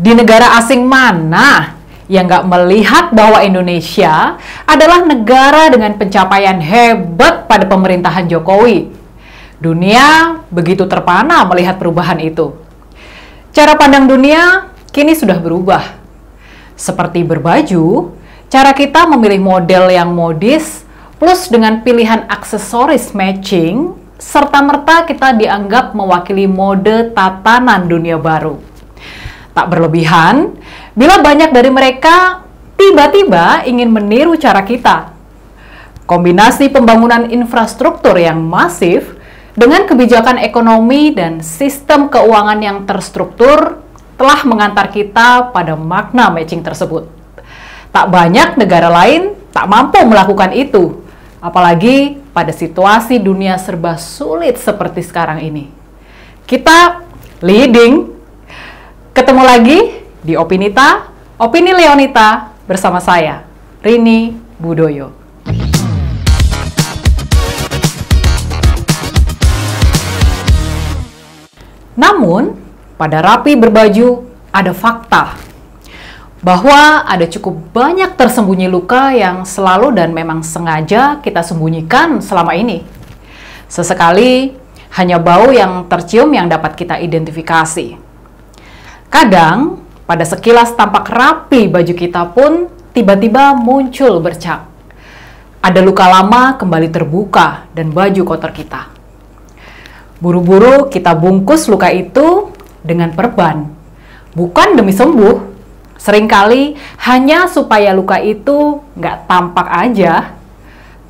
Di negara asing mana yang nggak melihat bahwa Indonesia adalah negara dengan pencapaian hebat pada pemerintahan Jokowi? Dunia begitu terpana melihat perubahan itu. Cara pandang dunia kini sudah berubah. Seperti berbaju, cara kita memilih model yang modis plus dengan pilihan aksesoris matching serta merta kita dianggap mewakili mode tatanan dunia baru. Tak berlebihan, bila banyak dari mereka tiba-tiba ingin meniru cara kita. Kombinasi pembangunan infrastruktur yang masif dengan kebijakan ekonomi dan sistem keuangan yang terstruktur telah mengantar kita pada makna matching tersebut. Tak banyak negara lain tak mampu melakukan itu, apalagi pada situasi dunia serba sulit seperti sekarang ini. Kita leading, ketemu lagi di Opinita, Opini Leonita bersama saya, Rini Budoyo. Namun, pada rapi berbaju ada fakta bahwa ada cukup banyak tersembunyi luka yang selalu dan memang sengaja kita sembunyikan selama ini. Sesekali hanya bau yang tercium yang dapat kita identifikasi. Kadang, pada sekilas tampak rapi baju kita pun tiba-tiba muncul bercak. Ada luka lama kembali terbuka dan baju kotor kita. Buru-buru kita bungkus luka itu dengan perban. Bukan demi sembuh, sering kali hanya supaya luka itu nggak tampak aja.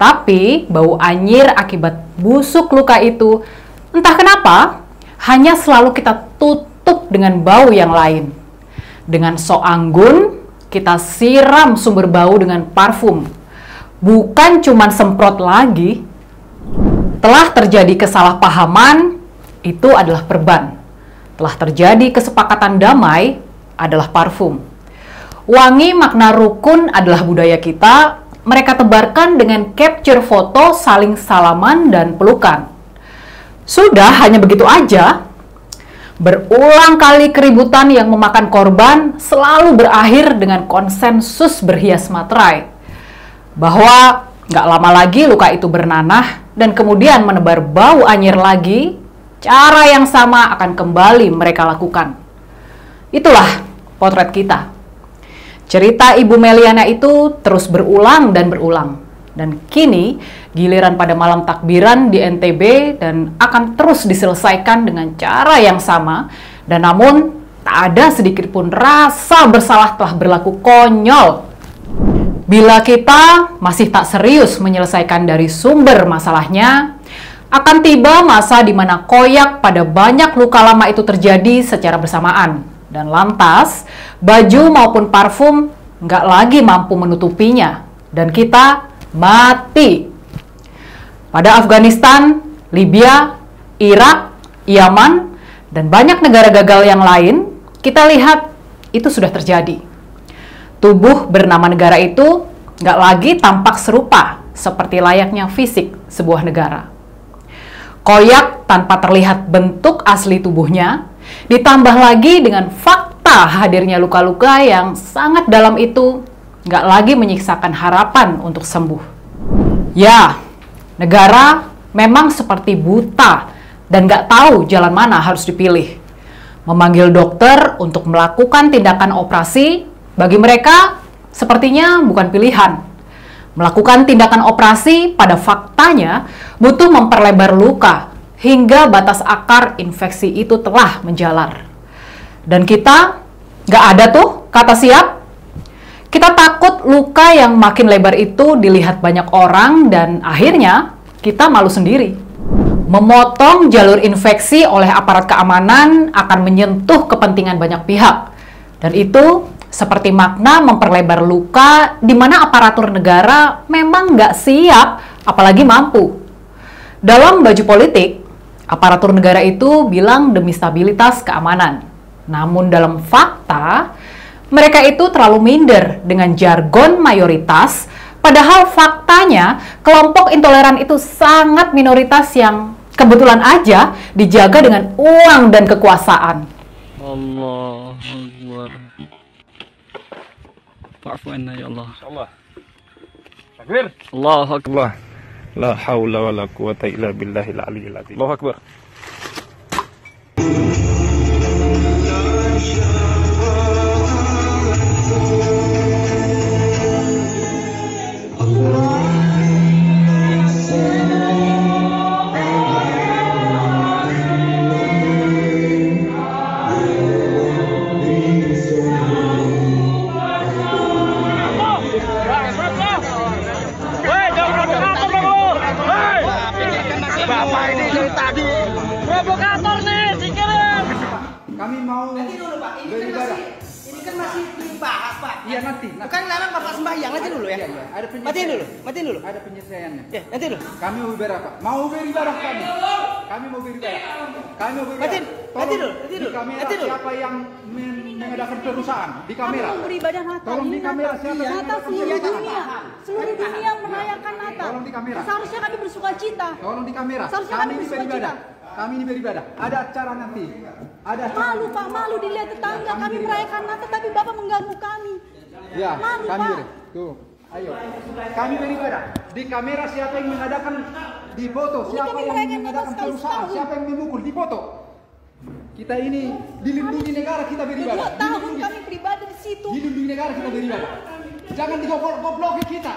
Tapi bau anyir akibat busuk luka itu, entah kenapa, hanya selalu kita tutup dengan bau yang lain. Dengan sok anggun, kita siram sumber bau dengan parfum. Bukan cuma semprot lagi, telah terjadi kesalahpahaman, itu adalah perban. Telah terjadi kesepakatan damai, adalah parfum. Wangi makna rukun adalah budaya kita, mereka tebarkan dengan capture foto saling salaman dan pelukan. Sudah hanya begitu aja, berulang kali keributan yang memakan korban selalu berakhir dengan konsensus berhias materai. Bahwa nggak lama lagi luka itu bernanah dan kemudian menebar bau anyir lagi, cara yang sama akan kembali mereka lakukan. Itulah potret kita. Cerita Ibu Meliana itu terus berulang dan berulang. Dan kini giliran pada malam takbiran di NTB dan akan terus diselesaikan dengan cara yang sama. Dan namun tak ada sedikit pun rasa bersalah telah berlaku konyol Bila kita masih tak serius menyelesaikan dari sumber masalahnya, akan tiba masa di mana koyak pada banyak luka lama itu terjadi secara bersamaan. Dan lantas, baju maupun parfum nggak lagi mampu menutupinya. Dan kita mati. Pada Afghanistan, Libya, Irak, Yaman, dan banyak negara gagal yang lain, kita lihat itu sudah terjadi tubuh bernama negara itu nggak lagi tampak serupa seperti layaknya fisik sebuah negara. Koyak tanpa terlihat bentuk asli tubuhnya, ditambah lagi dengan fakta hadirnya luka-luka yang sangat dalam itu nggak lagi menyiksakan harapan untuk sembuh. Ya, negara memang seperti buta dan nggak tahu jalan mana harus dipilih. Memanggil dokter untuk melakukan tindakan operasi bagi mereka, sepertinya bukan pilihan. Melakukan tindakan operasi pada faktanya butuh memperlebar luka hingga batas akar infeksi itu telah menjalar. Dan kita nggak ada tuh kata siap. Luka yang makin lebar itu dilihat banyak orang dan akhirnya kita malu sendiri. Memotong jalur infeksi oleh aparat keamanan akan menyentuh kepentingan banyak pihak. Dan itu seperti makna memperlebar luka di mana aparatur negara memang nggak siap, apalagi mampu. Dalam baju politik, aparatur negara itu bilang demi stabilitas keamanan. Namun dalam fakta, mereka itu terlalu minder dengan jargon mayoritas, padahal faktanya kelompok intoleran itu sangat minoritas yang kebetulan aja dijaga dengan uang dan kekuasaan. Allah. Akbar. Fa'fu anna ya Allah. Allah. Takbir. Allahu Akbar. Allah. La haula wa la quwata illa billahil aliyyil azim. Allahu akbar. Dibahas Pak. Iya nanti. nanti. Bukan larang Bapak sembahyang nanti dulu ya. Iya, iya. Ada penyelesaian. Matiin dulu, matiin dulu. Ada penyelesaiannya. Ya, nanti dulu. Kami mau beribadah. Mau beribadah kami. Kami mau beribadah. Kami mau beribadah. Matiin, matiin dulu, matiin Di dulu, kamera matiin dulu. siapa yang men- mengadakan perusahaan di kamera? Kami mau beribadah Natal. Tolong di kamera siapa yang Natal seluruh dunia. Seluruh dunia merayakan Natal. Tolong di kamera. Seharusnya kami bersuka cita. Tolong di kamera. Seharusnya Kami bersuka beribadah. cita. Kami ini beribadah. Ada acara nanti. Ada acara. Malu Pak, malu dilihat tetangga. Kami merayakan Natal tapi Bapak mengganggu kami. Ya, Malu, kami Pak. beri. Tuh. Ayo. Kami beribadah. Di kamera siapa yang mengadakan di foto? Siapa yang mengadakan perusahaan? Siapa yang memukul di foto? Kita ini dilindungi negara kita beribadah. Dua tahun kami beribadah di situ. Dilindungi negara kita beribadah. Jangan digoblok-gobloki kita.